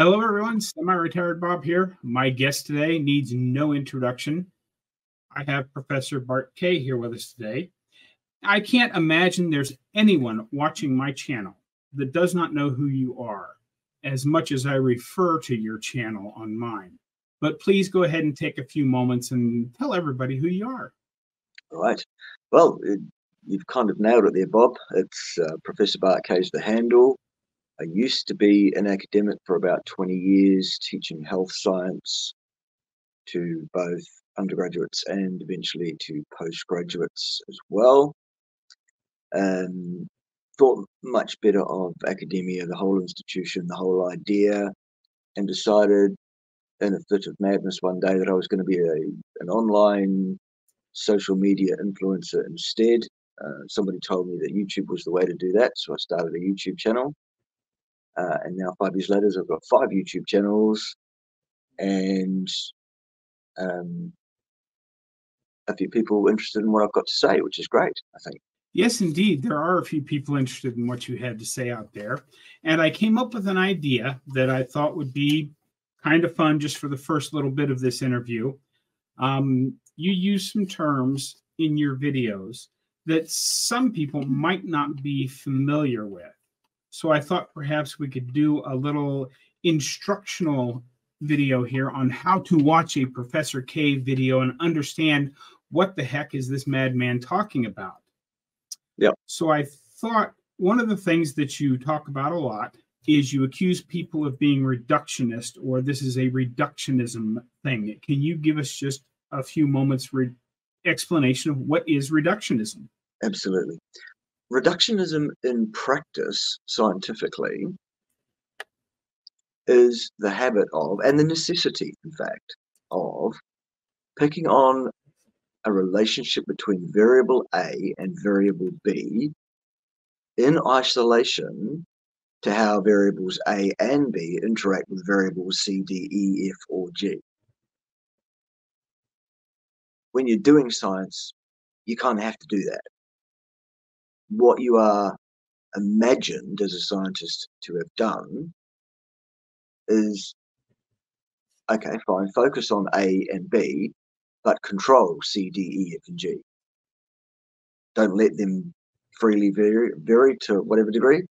Hello, everyone. Semi retired Bob here. My guest today needs no introduction. I have Professor Bart Kay here with us today. I can't imagine there's anyone watching my channel that does not know who you are, as much as I refer to your channel on mine. But please go ahead and take a few moments and tell everybody who you are. All right. Well, it, you've kind of nailed it there, Bob. It's uh, Professor Bart Kay's the handle. I used to be an academic for about 20 years, teaching health science to both undergraduates and eventually to postgraduates as well. Um, thought much better of academia, the whole institution, the whole idea, and decided in a fit of madness one day that I was going to be a, an online social media influencer instead. Uh, somebody told me that YouTube was the way to do that, so I started a YouTube channel. Uh, and now, five years later, I've got five YouTube channels and um, a few people interested in what I've got to say, which is great, I think. Yes, indeed. There are a few people interested in what you had to say out there. And I came up with an idea that I thought would be kind of fun just for the first little bit of this interview. Um, you use some terms in your videos that some people might not be familiar with. So I thought perhaps we could do a little instructional video here on how to watch a Professor Kay video and understand what the heck is this madman talking about. Yeah. So I thought one of the things that you talk about a lot is you accuse people of being reductionist or this is a reductionism thing. Can you give us just a few moments re- explanation of what is reductionism? Absolutely reductionism in practice, scientifically, is the habit of, and the necessity, in fact, of picking on a relationship between variable A and variable B in isolation to how variables A and B interact with variables C, D, E, F, or G. When you're doing science, you kind of have to do that what you are imagined as a scientist to have done is okay, fine, focus on A and B, but control C, D, E, F, and G. Don't let them freely vary, vary to whatever degree,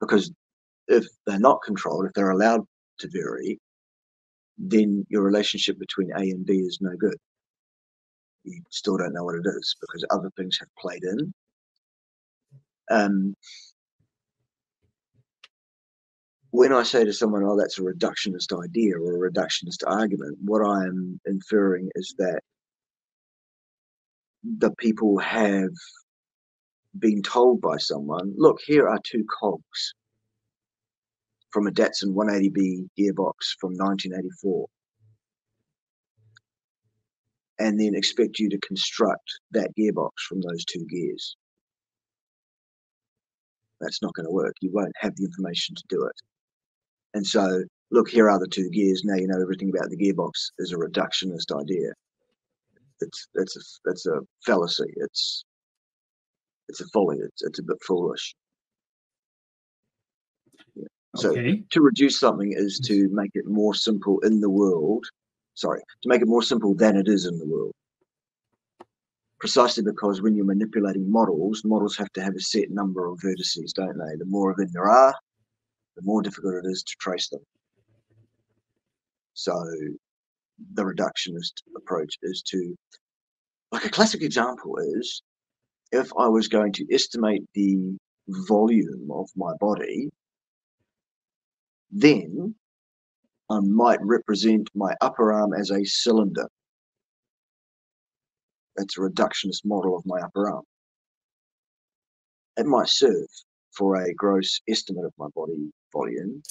because if they're not controlled, if they're allowed to vary, then your relationship between A and B is no good. You still don't know what it is because other things have played in um, when I say to someone, oh, that's a reductionist idea or a reductionist argument, what I'm inferring is that the people have been told by someone, look, here are two cogs from a Datsun 180B gearbox from 1984. And then expect you to construct that gearbox from those two gears that's not going to work. You won't have the information to do it. And so, look, here are the two gears. Now you know everything about the gearbox is a reductionist idea. It's that's a that's a fallacy. It's it's a folly. It's it's a bit foolish. Yeah. So okay. to reduce something is to make it more simple in the world. Sorry, to make it more simple than it is in the world precisely because when you're manipulating models, models have to have a set number of vertices, don't they? The more of them there are, the more difficult it is to trace them. So the reductionist approach is to, like a classic example is, if I was going to estimate the volume of my body, then I might represent my upper arm as a cylinder it's a reductionist model of my upper arm. It might serve for a gross estimate of my body volume,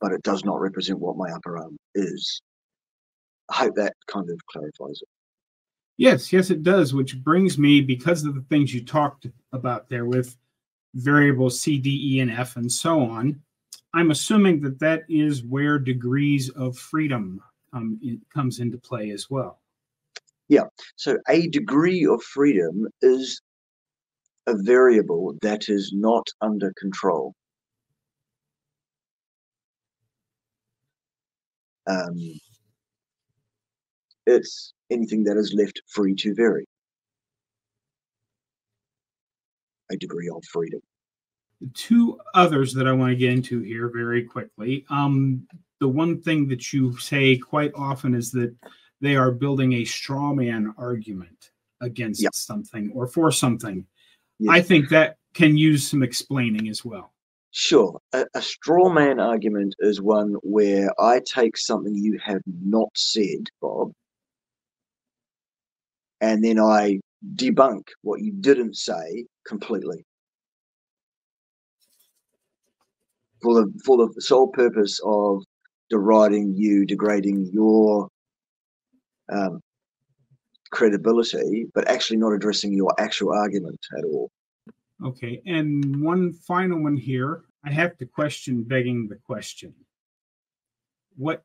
but it does not represent what my upper arm is. I hope that kind of clarifies it. Yes, yes, it does. Which brings me, because of the things you talked about there with variables C, D, E, and F, and so on, I'm assuming that that is where degrees of freedom um, comes into play as well. Yeah. So a degree of freedom is a variable that is not under control. Um, it's anything that is left free to vary. A degree of freedom. Two others that I want to get into here very quickly. Um, the one thing that you say quite often is that they are building a straw man argument against yep. something or for something. Yes. I think that can use some explaining as well. Sure. A, a, straw man argument is one where I take something you have not said, Bob, and then I debunk what you didn't say completely. For the for the sole purpose of deriding you, degrading your um, credibility, but actually not addressing your actual argument at all. Okay, and one final one here. I have to question begging the question. What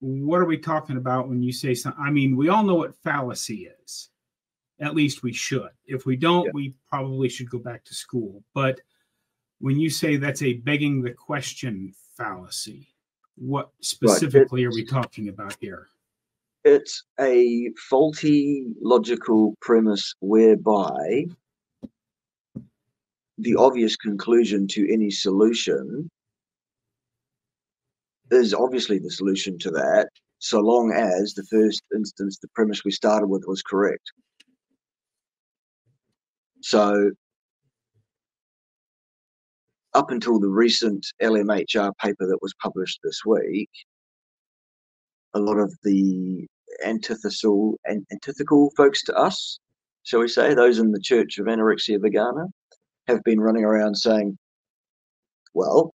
what are we talking about when you say something? I mean, we all know what fallacy is. At least we should. If we don't, yeah. we probably should go back to school. But when you say that's a begging the question fallacy, what specifically right. are we talking about here? It's a faulty logical premise whereby the obvious conclusion to any solution is obviously the solution to that, so long as the first instance, the premise we started with was correct. So, up until the recent LMHR paper that was published this week, a lot of the antithetical and antithetical folks to us, shall we say, those in the Church of Anorexia Vegana, have been running around saying, well,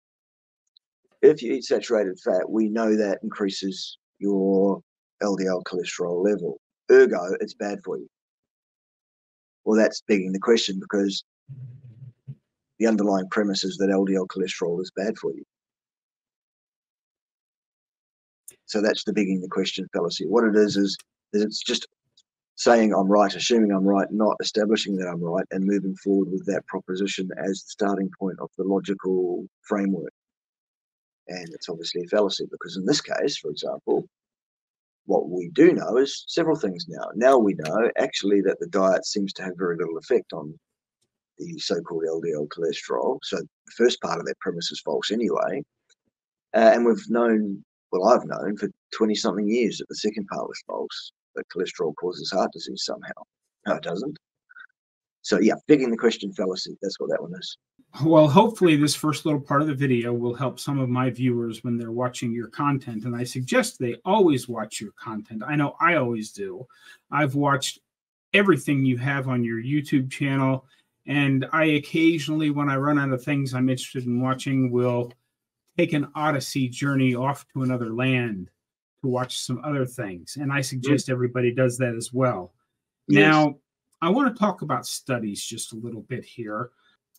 if you eat saturated fat, we know that increases your LDL cholesterol level. Ergo, it's bad for you. Well, that's begging the question because the underlying premise is that LDL cholesterol is bad for you. So that's the begging the question fallacy. What it is is, is it's just saying I'm right, assuming I'm right, not establishing that I'm right, and moving forward with that proposition as the starting point of the logical framework. And it's obviously a fallacy because in this case, for example, what we do know is several things now. Now we know actually that the diet seems to have very little effect on the so-called LDL cholesterol. So the first part of that premise is false anyway. Uh, and we've known, well, I've known for 20 something years that the second part was false that cholesterol causes heart disease somehow. No, it doesn't. So yeah, begging the question fallacy. That's what that one is. Well, hopefully this first little part of the video will help some of my viewers when they're watching your content. And I suggest they always watch your content. I know I always do. I've watched everything you have on your YouTube channel. And I occasionally, when I run out of things I'm interested in watching, will take an Odyssey journey off to another land to watch some other things. And I mm. suggest everybody does that as well. Yes. Now, I want to talk about studies just a little bit here.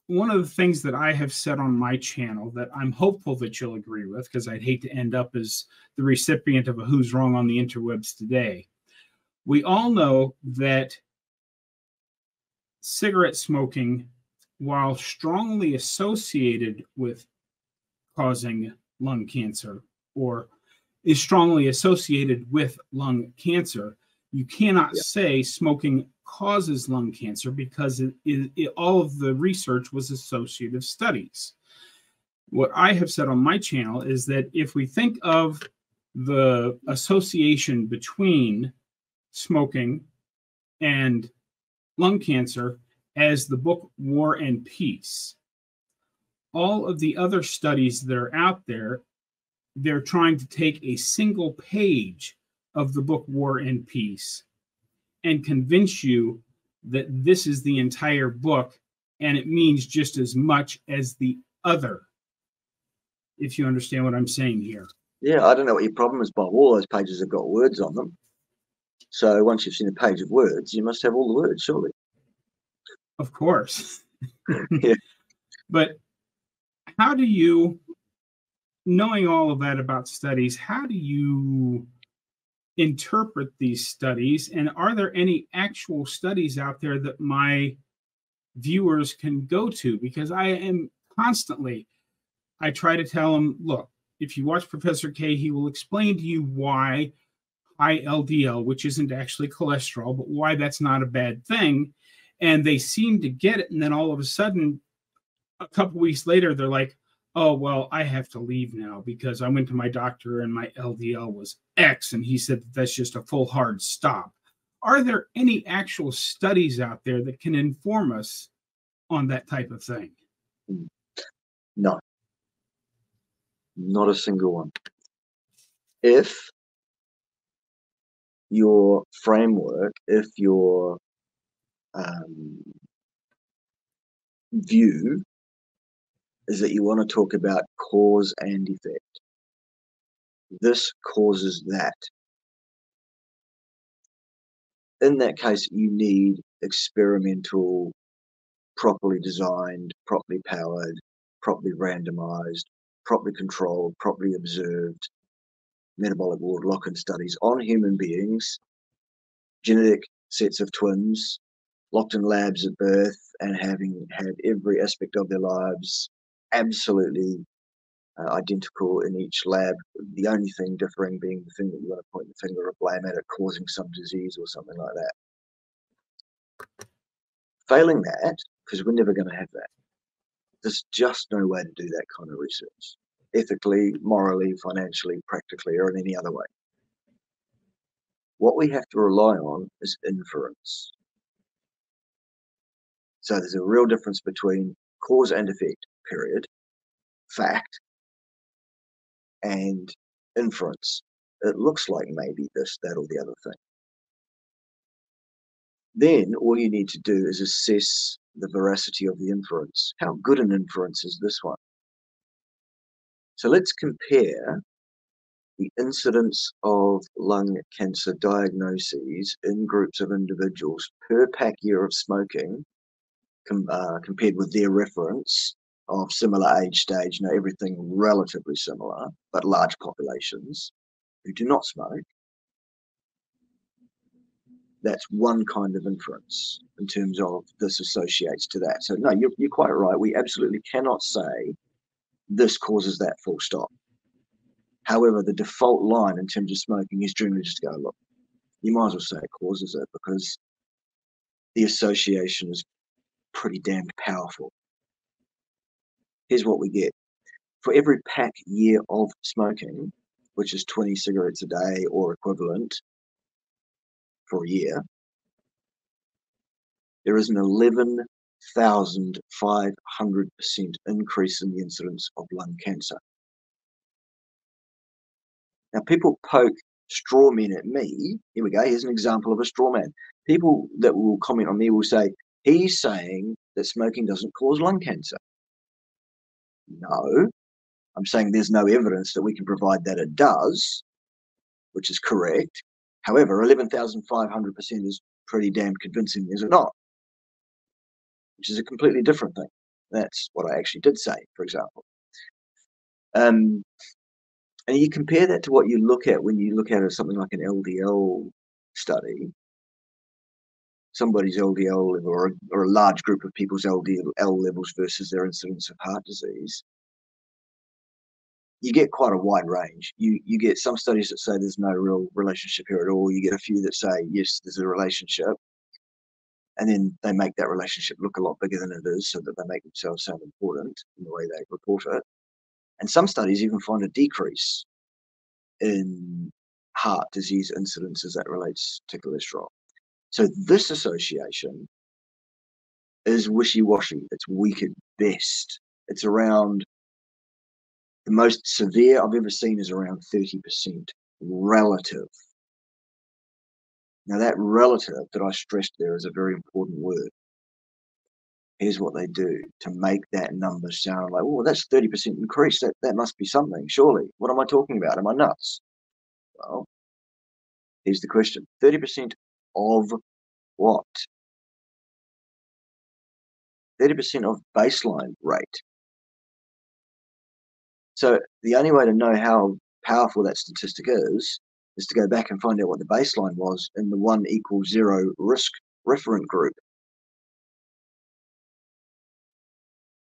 One of the things that I have said on my channel that I'm hopeful that you'll agree with, because I'd hate to end up as the recipient of a Who's Wrong on the Interwebs today. We all know that cigarette smoking, while strongly associated with causing lung cancer or is strongly associated with lung cancer. You cannot say smoking causes lung cancer because it, it, it, all of the research was associative studies. What I have said on my channel is that if we think of the association between smoking and lung cancer as the book War and Peace, all of the other studies that are out there they're trying to take a single page of the book War and Peace and convince you that this is the entire book and it means just as much as the other. If you understand what I'm saying here. Yeah, I don't know what your problem is, Bob. All those pages have got words on them. So once you've seen a page of words, you must have all the words, surely. Of course. yeah. But how do you knowing all of that about studies, how do you interpret these studies? And are there any actual studies out there that my viewers can go to? Because I am constantly, I try to tell them, look, if you watch Professor Kay, he will explain to you why high LDL, which isn't actually cholesterol, but why that's not a bad thing. And they seem to get it. And then all of a sudden, a couple weeks later, they're like, oh, well, I have to leave now because I went to my doctor and my LDL was X. And he said that that's just a full hard stop. Are there any actual studies out there that can inform us on that type of thing? No, not a single one. If your framework, if your um, view is that you want to talk about cause and effect, this causes that. In that case, you need experimental, properly designed, properly powered, properly randomized, properly controlled, properly observed metabolic ward lock-in studies on human beings, genetic sets of twins, locked in labs at birth and having had every aspect of their lives absolutely uh, identical in each lab. The only thing differing being the thing that you want to point the finger of blame at it causing some disease or something like that. Failing that, because we're never going to have that, there's just no way to do that kind of research ethically, morally, financially, practically, or in any other way. What we have to rely on is inference. So there's a real difference between cause and effect, period, fact, and inference. It looks like maybe this, that, or the other thing. Then all you need to do is assess the veracity of the inference. How good an inference is this one? So let's compare the incidence of lung cancer diagnoses in groups of individuals per pack year of smoking com, uh, compared with their reference of similar age stage, you know, everything relatively similar, but large populations who do not smoke. That's one kind of inference in terms of this associates to that. So, no, you're, you're quite right. We absolutely cannot say this causes that full stop. However, the default line in terms of smoking is generally just to go, look, you might as well say it causes it because the association is pretty damned powerful. Here's what we get. For every pack year of smoking, which is 20 cigarettes a day or equivalent for a year, there is an 11 1,500% increase in the incidence of lung cancer. Now, people poke straw men at me. Here we go. Here's an example of a straw man. People that will comment on me will say, he's saying that smoking doesn't cause lung cancer. No, I'm saying there's no evidence that we can provide that it does, which is correct. However, 11,500% is pretty damn convincing, is it not? which is a completely different thing. That's what I actually did say, for example. Um, and you compare that to what you look at when you look at something like an LDL study, somebody's LDL level or a, or a large group of people's LDL levels versus their incidence of heart disease, you get quite a wide range. You you get some studies that say there's no real relationship here at all. You get a few that say yes, there's a relationship, and then they make that relationship look a lot bigger than it is so that they make themselves sound important in the way they report it. And some studies even find a decrease in heart disease incidence as that relates to cholesterol. So this association is wishy-washy. It's weak at best. It's around the most severe I've ever seen is around 30% relative now, that relative that I stressed there is a very important word. Here's what they do to make that number sound like, oh, that's 30% increase. That, that must be something, surely. What am I talking about? Am I nuts? Well, here's the question 30% of what? 30% of baseline rate. So the only way to know how powerful that statistic is is to go back and find out what the baseline was in the one equals zero risk referent group.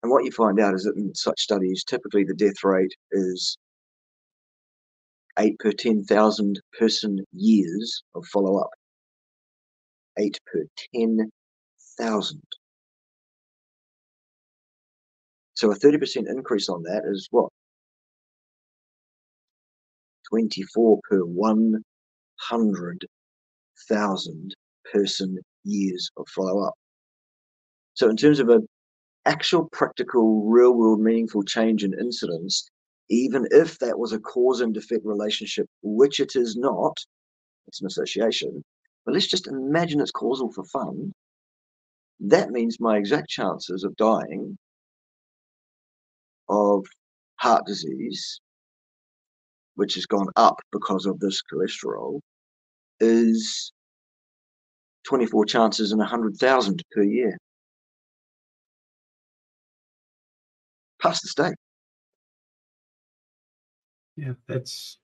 And what you find out is that in such studies, typically the death rate is eight per 10,000 person years of follow up. Eight per 10,000. So a 30% increase on that is what? 24 per 100,000 person years of follow up. So in terms of an actual practical real world meaningful change in incidence, even if that was a cause and effect relationship, which it is not, it's an association, but let's just imagine it's causal for fun. That means my exact chances of dying of heart disease, which has gone up because of this cholesterol, is 24 chances in 100,000 per year. Past the state. Yeah, that's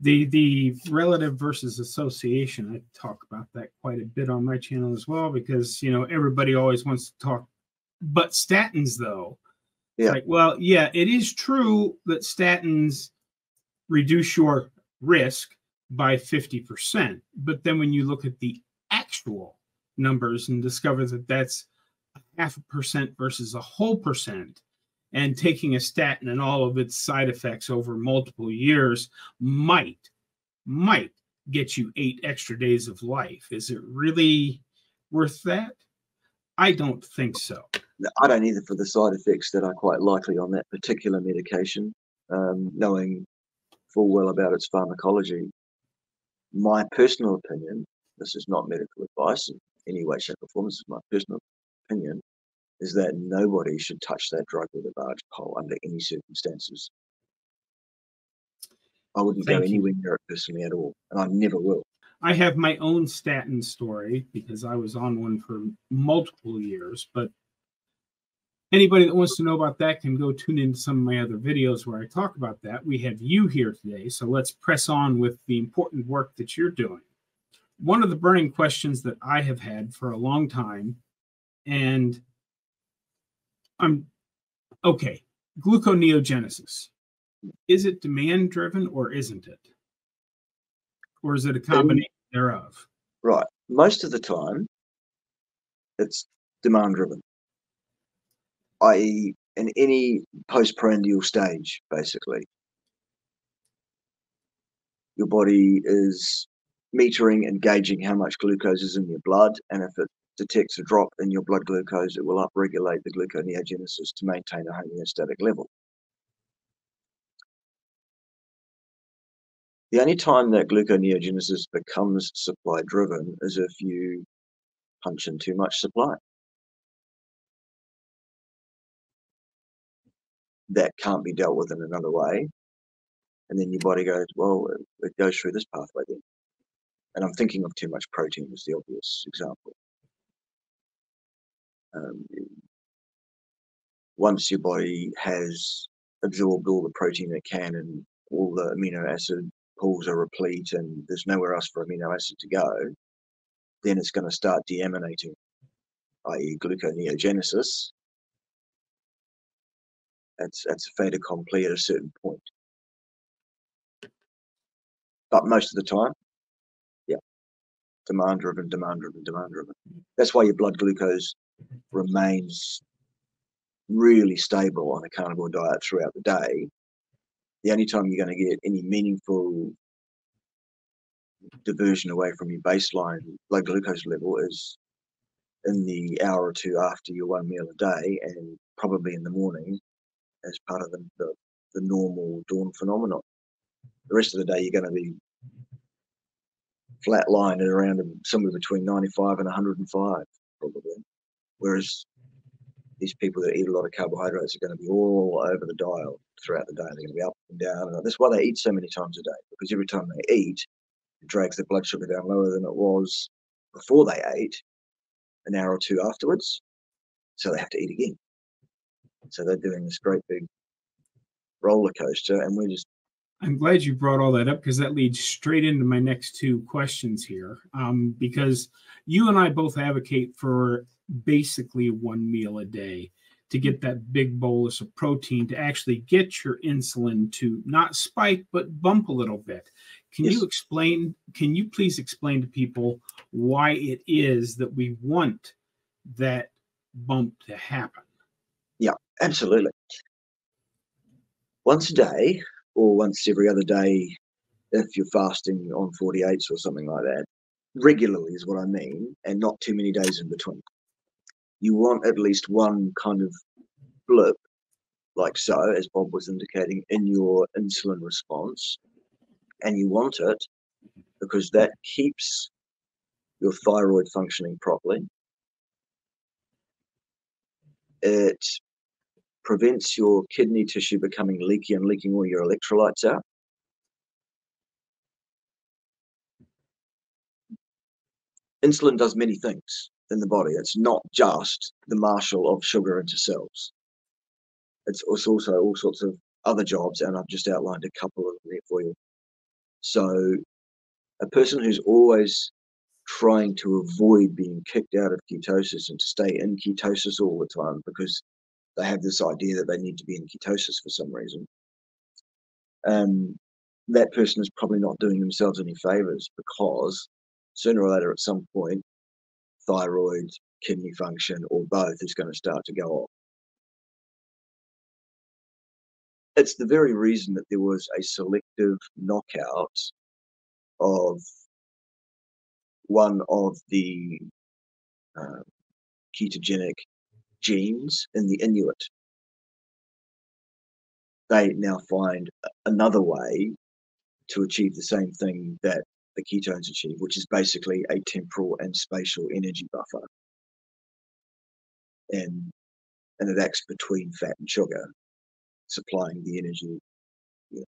the the relative versus association. I talk about that quite a bit on my channel as well because you know everybody always wants to talk, but statins though yeah. Like, well, yeah, it is true that statins reduce your risk by 50%. But then when you look at the actual numbers and discover that that's half a percent versus a whole percent, and taking a statin and all of its side effects over multiple years might, might get you eight extra days of life. Is it really worth that? I don't think so. I don't either for the side effects that are quite likely on that particular medication, um, knowing full well about its pharmacology. My personal opinion, this is not medical advice in any way, shape, or form, this is my personal opinion, is that nobody should touch that drug with a barge pole under any circumstances. I wouldn't Thank go anywhere near it personally at all, and I never will. I have my own statin story because I was on one for multiple years, but Anybody that wants to know about that can go tune into some of my other videos where I talk about that. We have you here today, so let's press on with the important work that you're doing. One of the burning questions that I have had for a long time, and I'm okay, gluconeogenesis. Is it demand driven or isn't it? Or is it a combination thereof? Right. Most of the time, it's demand driven i.e., in any postprandial stage, basically. Your body is metering and gauging how much glucose is in your blood, and if it detects a drop in your blood glucose, it will upregulate the gluconeogenesis to maintain a homeostatic level. The only time that gluconeogenesis becomes supply driven is if you punch in too much supply. that can't be dealt with in another way. And then your body goes, well, it goes through this pathway then. And I'm thinking of too much protein as the obvious example. Um, once your body has absorbed all the protein it can and all the amino acid pools are replete and there's nowhere else for amino acid to go, then it's going to start deaminating, i.e., gluconeogenesis, that's that's a fait accompli at a certain point. But most of the time, yeah, demand driven, demand driven, demand driven. That's why your blood glucose remains really stable on a carnivore diet throughout the day. The only time you're going to get any meaningful diversion away from your baseline blood glucose level is in the hour or two after your one meal a day and probably in the morning as part of the, the, the normal dawn phenomenon. The rest of the day, you're going to be flat flatlined at around somewhere between 95 and 105, probably. Whereas these people that eat a lot of carbohydrates are going to be all over the dial throughout the day. They're going to be up and down. And that's why they eat so many times a day, because every time they eat, it drags their blood sugar down lower than it was before they ate an hour or two afterwards. So they have to eat again. So they're doing this great big roller coaster, and we're just. I'm glad you brought all that up because that leads straight into my next two questions here. Um, because you and I both advocate for basically one meal a day. to get that big bolus of protein to actually get your insulin to not spike but bump a little bit. Can yes. you explain? Can you please explain to people why it is that we want that bump to happen? Yeah, absolutely. Once a day or once every other day, if you're fasting on 48s or something like that, regularly is what I mean, and not too many days in between. You want at least one kind of blip, like so, as Bob was indicating, in your insulin response. And you want it because that keeps your thyroid functioning properly. It prevents your kidney tissue becoming leaky and leaking all your electrolytes out. insulin does many things in the body. It's not just the marshal of sugar into cells. It's, also all sorts of other jobs, and I've just outlined a couple of them there for you. So, a person who's always trying to avoid being kicked out of ketosis and to stay in ketosis all the time because they have this idea that they need to be in ketosis for some reason. Um, that person is probably not doing themselves any favors because sooner or later at some point, thyroid, kidney function, or both is going to start to go off. It's the very reason that there was a selective knockout of one of the uh, ketogenic genes in the Inuit. They now find another way to achieve the same thing that the ketones achieve, which is basically a temporal and spatial energy buffer. And, and it acts between fat and sugar, supplying the energy you know,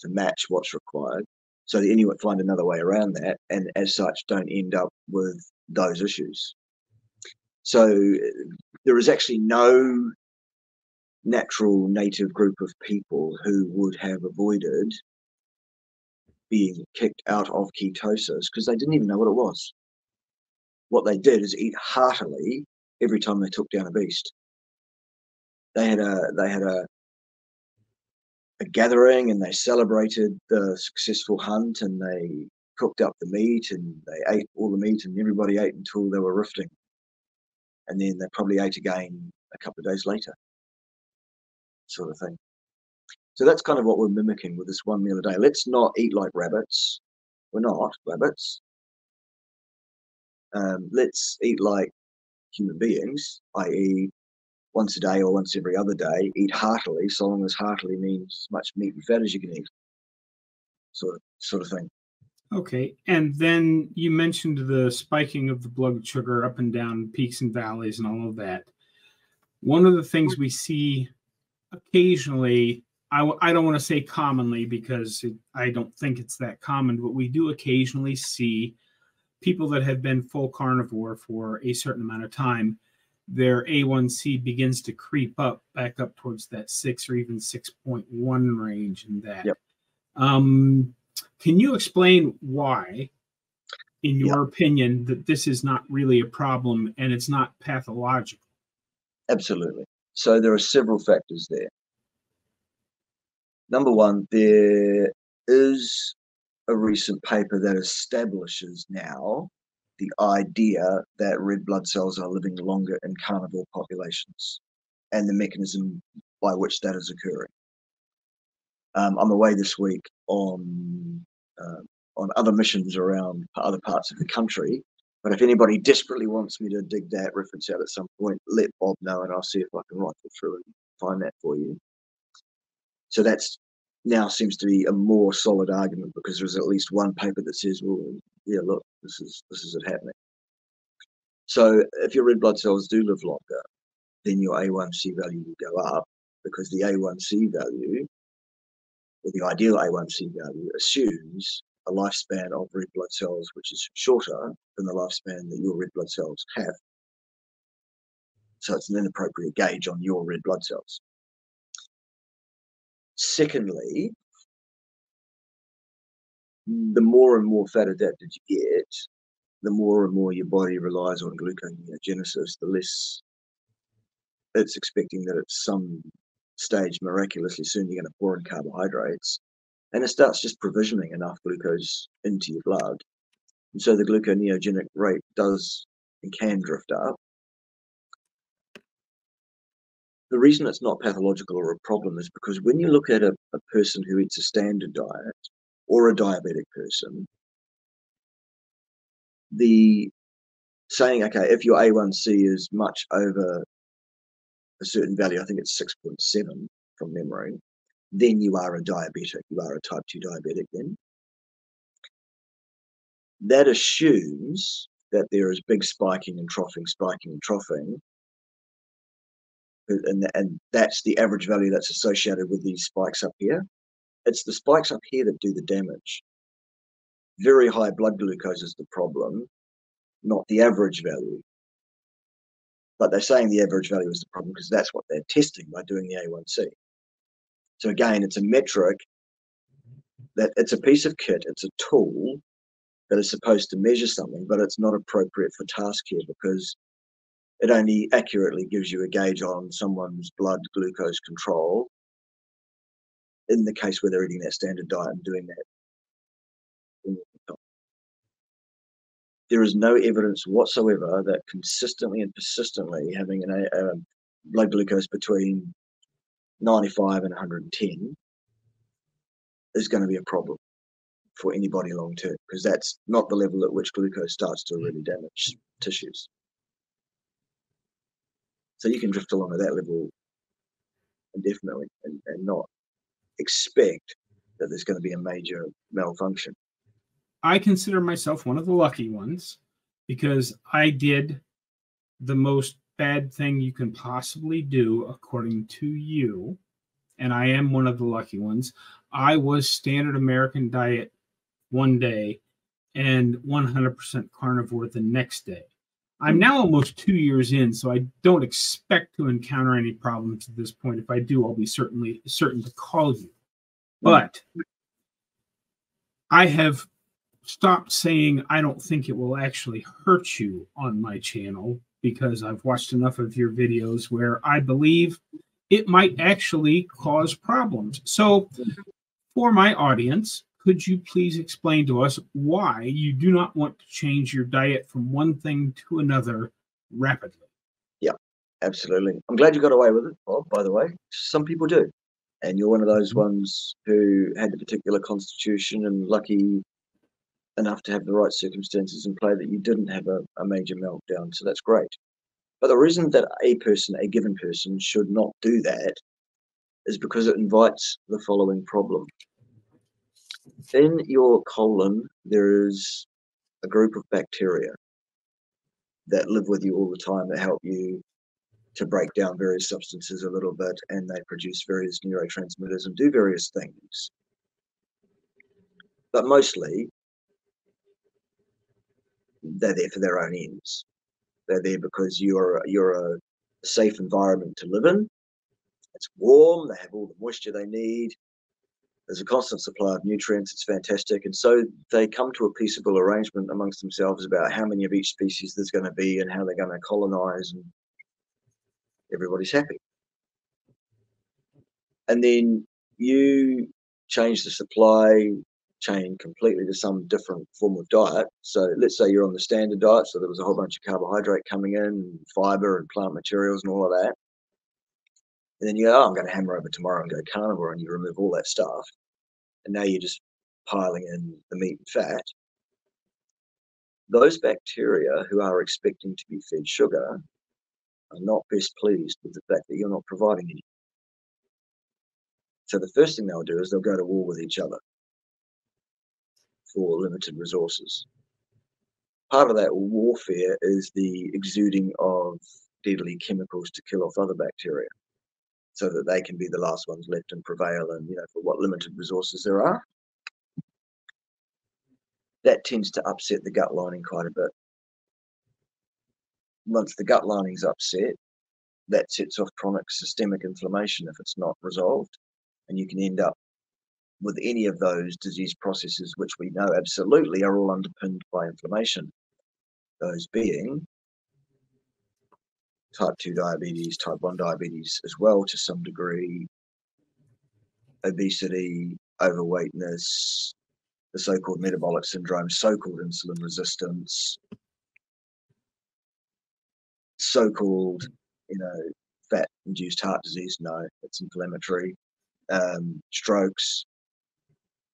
to match what's required. So the Inuit find another way around that, and as such, don't end up with those issues. So there is actually no natural native group of people who would have avoided being kicked out of ketosis because they didn't even know what it was. What they did is eat heartily every time they took down a beast. They had a they had a a gathering and they celebrated the successful hunt and they cooked up the meat and they ate all the meat and everybody ate until they were rifting. And then they probably ate again a couple of days later. Sort of thing. So that's kind of what we're mimicking with this one meal a day. Let's not eat like rabbits. We're not rabbits. Um, let's eat like human beings, i.e., once a day or once every other day. Eat heartily, so long as heartily means as much meat and fat as you can eat. Sort of, sort of thing. Okay, and then you mentioned the spiking of the blood sugar up and down, peaks and valleys, and all of that. One of the things we see occasionally I, I don't want to say commonly because it, I don't think it's that common, but we do occasionally see people that have been full carnivore for a certain amount of time, their A1C begins to creep up back up towards that six or even 6.1 range and that. Yep. Um, can you explain why, in your yep. opinion, that this is not really a problem and it's not pathological? Absolutely. So there are several factors there number one, there is a recent paper that establishes now the idea that red blood cells are living longer in carnivore populations and the mechanism by which that is occurring. Um, I'm away this week on uh, on other missions around other parts of the country, but if anybody desperately wants me to dig that reference out at some point, let Bob know and I'll see if I can rifle through and find that for you. So that's now seems to be a more solid argument because there's at least one paper that says, well, yeah, look, this is this is it happening. So if your red blood cells do live longer, then your A1C value will go up because the A1C value, or the ideal A1C value, assumes a lifespan of red blood cells which is shorter than the lifespan that your red blood cells have. So it's an inappropriate gauge on your red blood cells. Secondly, the more and more fat adapted you get, the more and more your body relies on gluconeogenesis, the less it's expecting that at some stage, miraculously soon, you're going to pour in carbohydrates, and it starts just provisioning enough glucose into your blood. And so the gluconeogenic rate does and can drift up. The reason it's not pathological or a problem is because when you look at a, a person who eats a standard diet or a diabetic person, the saying, okay, if your A1C is much over a certain value, I think it's 6.7 from memory, then you are a diabetic. You are a type 2 diabetic then. That assumes that there is big spiking and troughing, spiking and troughing. And, and that's the average value that's associated with these spikes up here. It's the spikes up here that do the damage. Very high blood glucose is the problem, not the average value. But they're saying the average value is the problem because that's what they're testing by doing the A1C. So again, it's a metric that it's a piece of kit, it's a tool that is supposed to measure something, but it's not appropriate for task here because it only accurately gives you a gauge on someone's blood glucose control in the case where they're eating that standard diet and doing that there is no evidence whatsoever that consistently and persistently having an, a, a blood glucose between 95 and 110 is going to be a problem for anybody long term because that's not the level at which glucose starts to really damage tissues. So you can drift along at that level indefinitely and, and not expect that there's going to be a major malfunction. I consider myself one of the lucky ones because I did the most bad thing you can possibly do, according to you. And I am one of the lucky ones. I was standard American diet one day and 100% carnivore the next day. I'm hmm. now almost two years in, so I don't expect to encounter any problems at this point. If I do, I'll be certainly certain to call you. Hmm. But I have stopped saying I don't think it will actually hurt you on my channel because I've watched enough of your videos where I believe it might actually cause problems. So, for my audience, could you please explain to us why you do not want to change your diet from one thing to another rapidly? Yeah, absolutely. I'm glad you got away with it, Bob, by the way. Some people do. And you're one of those mm-hmm. ones who had the particular constitution and lucky enough to have the right circumstances in play that you didn't have a, a major meltdown. So that's great. But the reason that a person, a given person, should not do that is because it invites the following problem. In your colon, there is a group of bacteria that live with you all the time that help you to break down various substances a little bit and they produce various neurotransmitters and do various things. But mostly, they're there for their own ends. They're there because you're you're a safe environment to live in. It's warm. They have all the moisture they need. There's a constant supply of nutrients. It's fantastic, and so they come to a peaceable arrangement amongst themselves about how many of each species there's going to be and how they're going to colonize, and everybody's happy. And then you change the supply chain completely to some different form of diet. So let's say you're on the standard diet, so there was a whole bunch of carbohydrate coming in, fiber and plant materials and all of that. And then you go, oh, I'm going to hammer over tomorrow and go carnivore, and you remove all that stuff. And now you're just piling in the meat and fat. Those bacteria who are expecting to be fed sugar are not best pleased with the fact that you're not providing any. So the first thing they'll do is they'll go to war with each other for limited resources. Part of that warfare is the exuding of deadly chemicals to kill off other bacteria so that they can be the last ones left and prevail and you know for what limited resources there are that tends to upset the gut lining quite a bit once the gut lining's upset that sets off chronic systemic inflammation if it's not resolved and you can end up with any of those disease processes, which we know absolutely are all underpinned by inflammation. Those being type 2 diabetes, type 1 diabetes as well to some degree, obesity, overweightness, the so-called metabolic syndrome, so-called insulin resistance, so-called, you know, fat-induced heart disease. No, it's inflammatory. Um, strokes,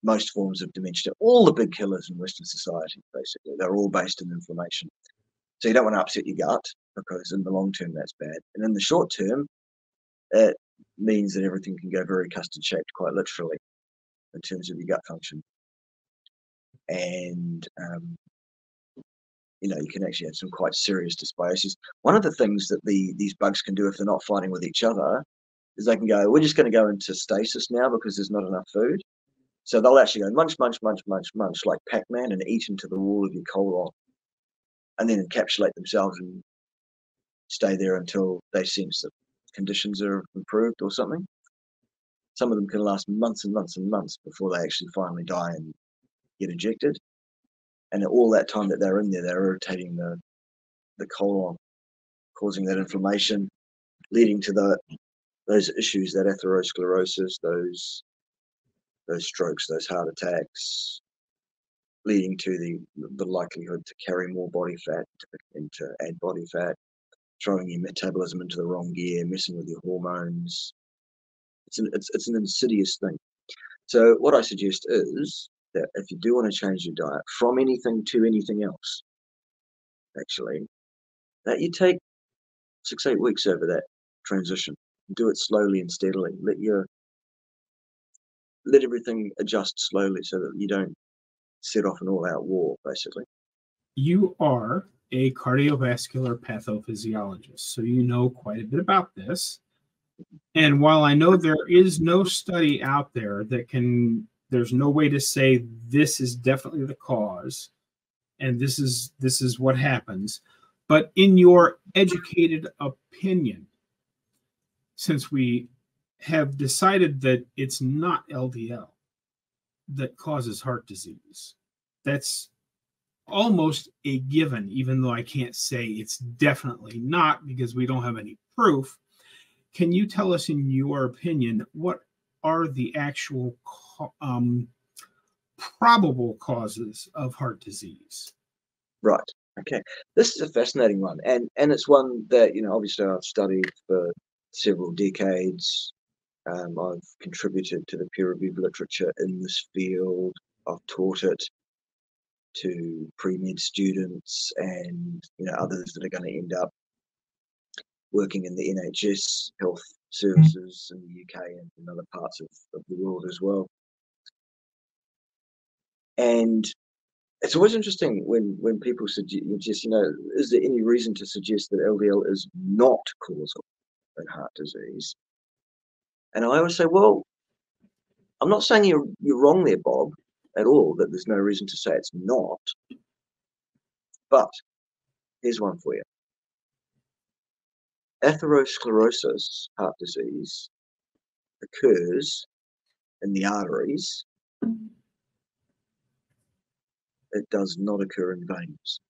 most forms of dementia, all the big killers in Western society, basically, they're all based in inflammation. So you don't want to upset your gut because in the long term that's bad. And in the short term, it means that everything can go very custard shaped, quite literally, in terms of your gut function. And um, you know, you can actually have some quite serious dysbiosis. One of the things that the these bugs can do if they're not fighting with each other is they can go, we're just going to go into stasis now because there's not enough food. So they'll actually go munch, munch, munch, munch, munch, like Pac-Man, and eat into the wall of your colon, and then encapsulate themselves and stay there until they sense that conditions are improved or something. Some of them can last months and months and months before they actually finally die and get ejected. And all that time that they're in there, they're irritating the the colon, causing that inflammation, leading to the those issues, that atherosclerosis, those those strokes, those heart attacks, leading to the the likelihood to carry more body fat, and to add body fat, throwing your metabolism into the wrong gear, messing with your hormones. It's an it's, it's an insidious thing. So what I suggest is that if you do want to change your diet from anything to anything else, actually, that you take six eight weeks over that transition. Do it slowly and steadily. Let your let everything adjust slowly so that you don't set off an all-out war, basically. You are a cardiovascular pathophysiologist, so you know quite a bit about this. And while I know there is no study out there that can, there's no way to say this is definitely the cause, and this is this is what happens. But in your educated opinion, since we have decided that it's not LDL that causes heart disease, that's almost a given, even though I can't say it's definitely not because we don't have any proof. Can you tell us, in your opinion, what are the actual um, probable causes of heart disease? Right. Okay. This is a fascinating one, and and it's one that you know obviously I've studied for several decades. Um, I've contributed to the peer-reviewed literature in this field. I've taught it to pre-med students and you know others that are going to end up working in the NHS health services in the UK and in other parts of, of the world as well. And it's always interesting when when people suggest, you know, is there any reason to suggest that LDL is not causal in heart disease? And I always say, well, I'm not saying you're you're wrong there, Bob at all, that there's no reason to say it's not. But here's one for you atherosclerosis, heart disease, occurs in the arteries. It does not occur in veins.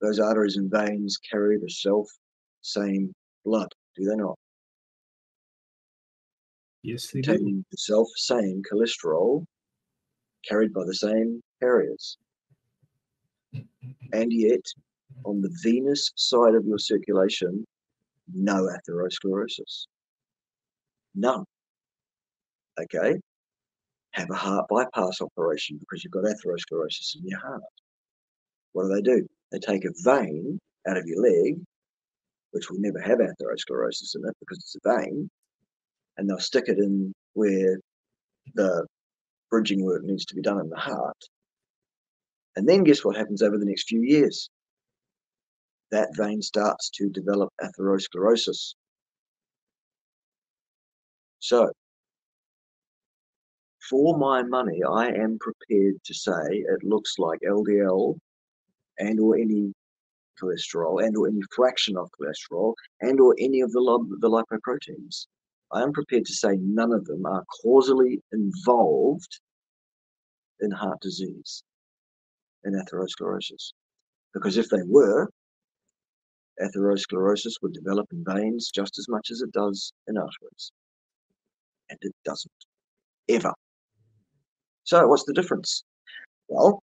Those arteries and veins carry the self same blood, do they not? Yes, they containing do. the self same cholesterol carried by the same carriers. And yet, on the venous side of your circulation, no atherosclerosis. None. Okay? Have a heart bypass operation because you've got atherosclerosis in your heart. What do they do? They take a vein out of your leg, which will never have atherosclerosis in it because it's a vein, and they'll stick it in where the bridging work needs to be done in the heart. And then guess what happens over the next few years? That vein starts to develop atherosclerosis. So, for my money, I am prepared to say it looks like LDL and or any cholesterol and or any fraction of cholesterol and or any of the, the lipoproteins I am prepared to say none of them are causally involved in heart disease and atherosclerosis. Because if they were, atherosclerosis would develop in veins just as much as it does in arteries. And it doesn't, ever. So what's the difference? Well,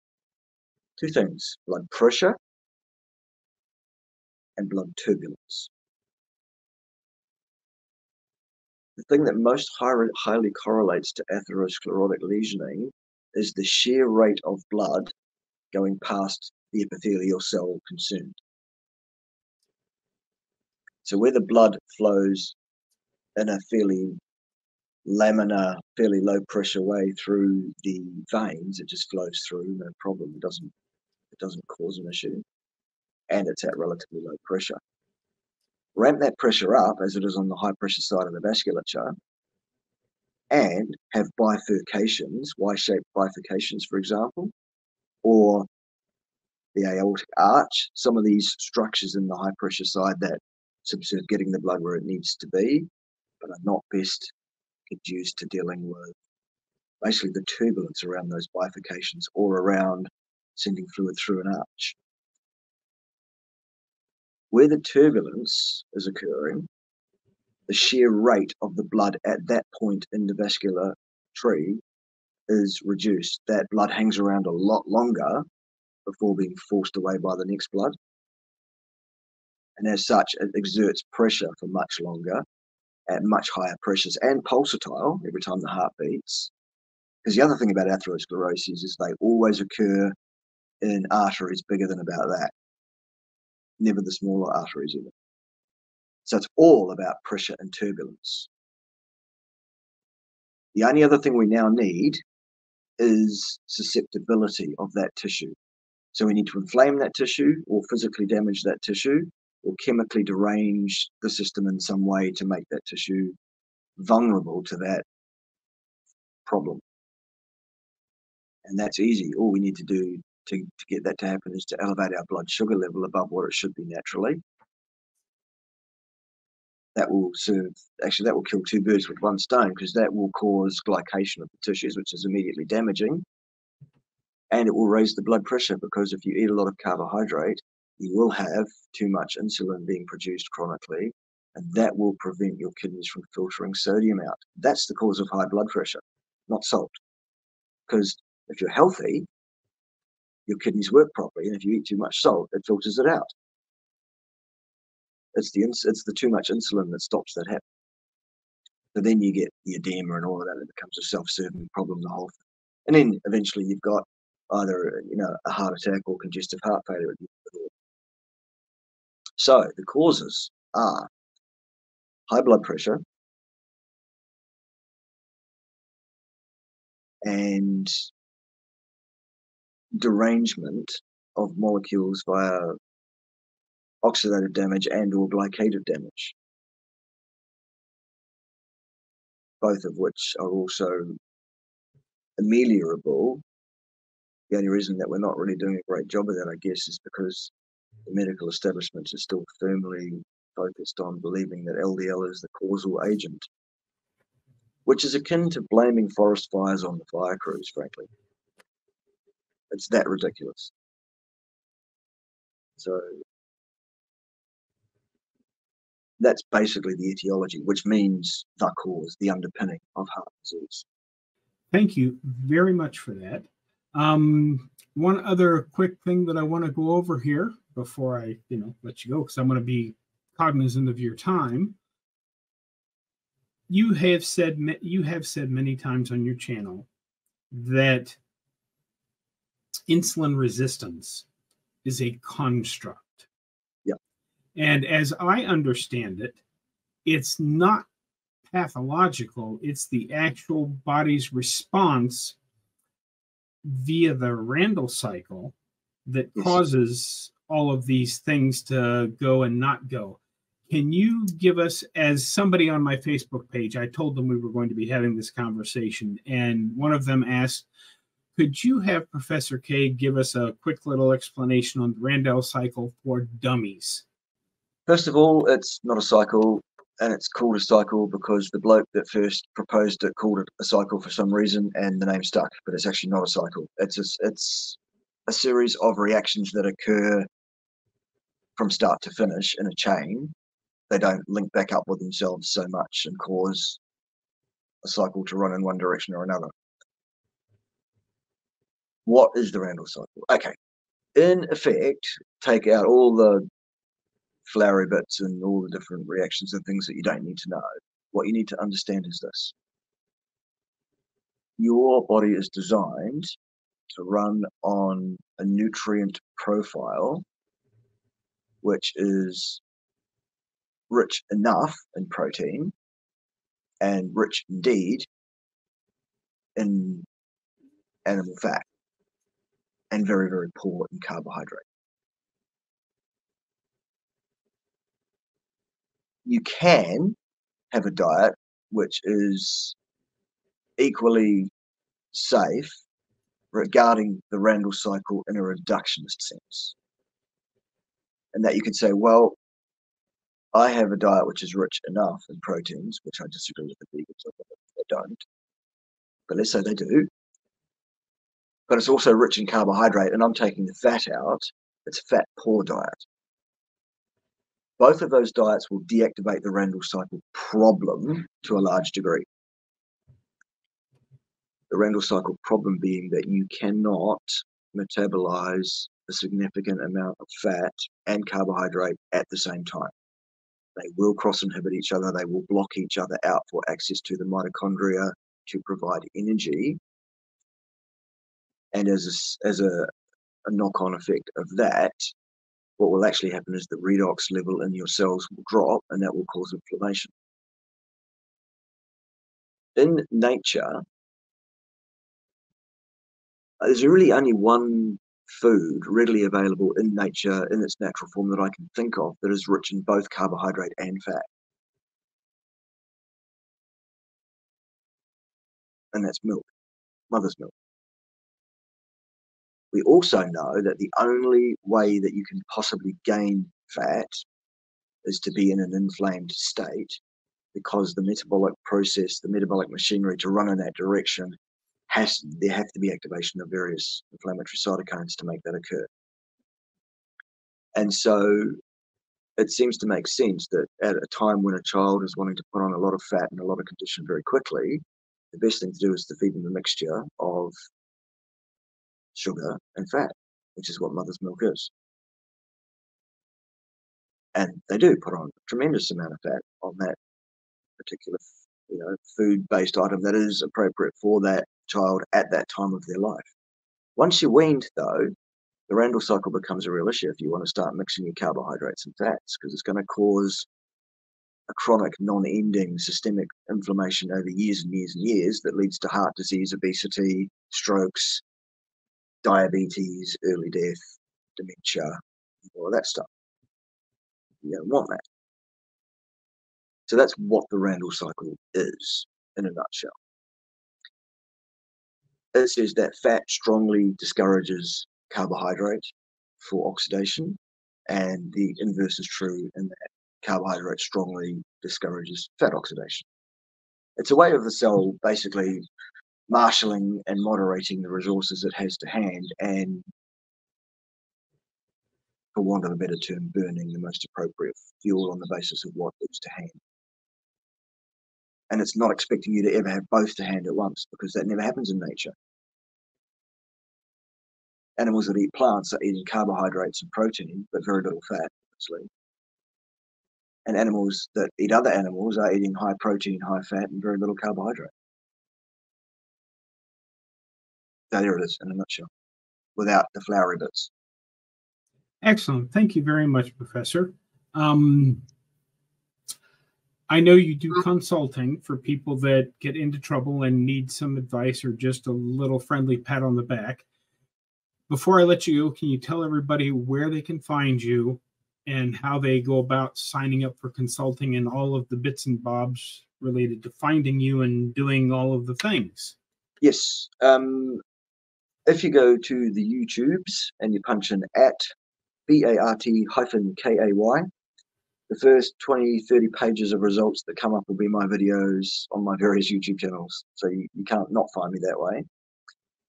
two things, blood pressure and blood turbulence. The thing that most highly correlates to atherosclerotic lesioning is the shear rate of blood going past the epithelial cell concerned. So where the blood flows in a fairly laminar, fairly low pressure way through the veins, it just flows through, no problem. It doesn't it doesn't cause an issue. And it's at relatively low pressure. Ramp that pressure up as it is on the high pressure side of the vasculature and have bifurcations, Y-shaped bifurcations, for example, or the aortic arch, some of these structures in the high pressure side that subserve getting the blood where it needs to be, but are not best conducive to dealing with basically the turbulence around those bifurcations or around sending fluid through an arch. Where the turbulence is occurring, the shear rate of the blood at that point in the vascular tree is reduced. That blood hangs around a lot longer before being forced away by the next blood. And as such, it exerts pressure for much longer at much higher pressures and pulsatile every time the heart beats. Because the other thing about atherosclerosis is they always occur in arteries bigger than about that, never the smaller arteries either. So it's all about pressure and turbulence. The only other thing we now need is susceptibility of that tissue. So we need to inflame that tissue or physically damage that tissue or chemically derange the system in some way to make that tissue vulnerable to that problem. And that's easy. All we need to do to, to get that to happen is to elevate our blood sugar level above what it should be naturally. That will serve, actually, that will kill two birds with one stone because that will cause glycation of the tissues, which is immediately damaging and it will raise the blood pressure because if you eat a lot of carbohydrate, you will have too much insulin being produced chronically, and that will prevent your kidneys from filtering sodium out. That's the cause of high blood pressure, not salt. Because if you're healthy, your kidneys work properly, and if you eat too much salt, it filters it out. It's the it's the too much insulin that stops that happening. So then you get the edema and all of that. It becomes a self-serving problem. The whole thing. And then eventually you've got either you know a heart attack or congestive heart failure. So the causes are high blood pressure and derangement of molecules via oxidative damage and or glycative damage both of which are also ameliorable the only reason that we're not really doing a great job of that, I guess, is because the medical establishments are still firmly focused on believing that LDL is the causal agent, which is akin to blaming forest fires on the fire crews, frankly. It's that ridiculous. So that's basically the etiology, which means the cause, the underpinning of heart disease. Thank you very much for that. Um, one other quick thing that I want to go over here before I, you know, let you go, because I'm going to be cognizant of your time. You have said you have said many times on your channel that insulin resistance is a construct. Yeah. And as I understand it, it's not pathological, it's the actual body's response via the Randle cycle that causes all of these things to go and not go. Can you give us, as somebody on my Facebook page, I told them we were going to be having this conversation, and one of them asked, could you have Professor Kay give us a quick little explanation on the Randle cycle for dummies? First of all, it's not a cycle and it's called a cycle because the bloke that first proposed it called it a cycle for some reason, and the name stuck. But it's actually not a cycle. It's a, it's a series of reactions that occur from start to finish in a chain, they don't link back up with themselves so much and cause a cycle to run in one direction or another. What is the Randle cycle? Okay, in effect, take out all the flowery bits and all the different reactions and things that you don't need to know. What you need to understand is this your body is designed to run on a nutrient profile which is rich enough in protein and rich indeed in animal fat and very, very poor in carbohydrate. You can have a diet which is equally safe regarding the Randle cycle in a reductionist sense. And that you could say, well, I have a diet which is rich enough in proteins, which I disagree with the vegans, they don't. But let's say they do. But it's also rich in carbohydrate, and I'm taking the fat out. It's a fat poor diet. Both of those diets will deactivate the Randle cycle problem to a large degree the Randle cycle problem being that you cannot metabolize a significant amount of fat and carbohydrate at the same time. They will cross inhibit each other, they will block each other out for access to the mitochondria to provide energy. And as a, as a, a knock on effect of that, what will actually happen is the redox level in your cells will drop and that will cause inflammation. In nature, uh, there's really only one food readily available in nature in its natural form that I can think of that is rich in both carbohydrate and fat. And that's milk, mother's milk. We also know that the only way that you can possibly gain fat is to be in an inflamed state because the metabolic process, the metabolic machinery to run in that direction has there have to be activation of various inflammatory cytokines to make that occur. And so it seems to make sense that at a time when a child is wanting to put on a lot of fat and a lot of condition very quickly, the best thing to do is to feed them a mixture of sugar and fat, which is what mother's milk is. And they do put on a tremendous amount of fat on that particular you know, food-based item that is appropriate for that child at that time of their life. Once you're weaned, though, the Randle cycle becomes a real issue if you want to start mixing your carbohydrates and fats because it's going to cause a chronic, non-ending systemic inflammation over years and years and years that leads to heart disease, obesity, strokes, diabetes, early death, dementia, all of that stuff. You don't want that. So that's what the Randle cycle is in a nutshell. It says that fat strongly discourages carbohydrate for oxidation, and the inverse is true in that carbohydrate strongly discourages fat oxidation. It's a way of the cell basically marshalling and moderating the resources it has to hand and for want of a better term, burning the most appropriate fuel on the basis of what is to hand and it's not expecting you to ever have both to hand at once because that never happens in nature. Animals that eat plants are eating carbohydrates and protein, but very little fat, obviously. And animals that eat other animals are eating high protein, high fat, and very little carbohydrate. So there it is in a nutshell, without the flowery bits. Excellent. Thank you very much, Professor. Um, I know you do consulting for people that get into trouble and need some advice or just a little friendly pat on the back. Before I let you go, can you tell everybody where they can find you and how they go about signing up for consulting and all of the bits and bobs related to finding you and doing all of the things? Yes. Um, if you go to the YouTubes and you punch in at B A R T hyphen K A Y, the first 20, 30 pages of results that come up will be my videos on my various YouTube channels. So you, you can't not find me that way.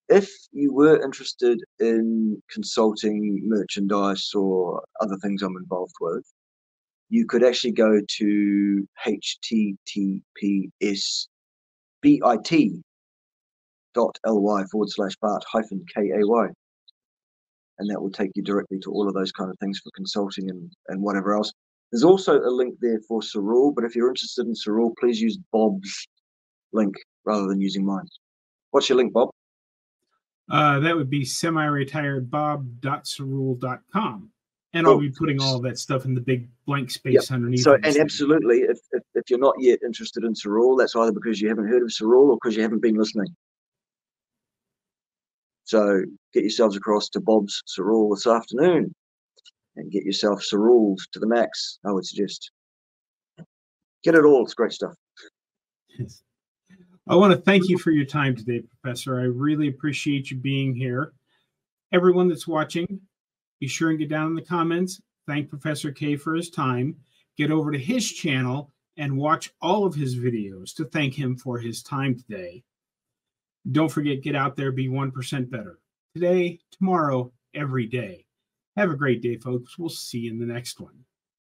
if you were interested in consulting merchandise or other things I'm involved with, you could actually go to https bit dot ly forward slash bart hyphen kay and that will take you directly to all of those kind of things for consulting and, and whatever else there's also a link there for Cerule, but if you're interested in Cerule, please use Bob's link rather than using mine. What's your link, Bob? Uh, that would be semi-retiredbob.cerule.com. And I'll be putting all that stuff in the big blank space yep. underneath. So, and absolutely, if, if, if, you're not yet interested in Cerule, that's either because you haven't heard of Cerule or because you haven't been listening. So get yourselves across to Bob's Cerule this afternoon and get yourself ceruled to the max, I would suggest. Get it all. It's great stuff. Yes. I want to thank you for your time today, Professor. I really appreciate you being here. Everyone that's watching, be sure and get down in the comments. Thank Professor Kay for his time. Get over to his channel and watch all of his videos to thank him for his time today. Don't forget, get out there, be 1% better. Today, tomorrow, every day. Have a great day, folks. We'll see you in the next one.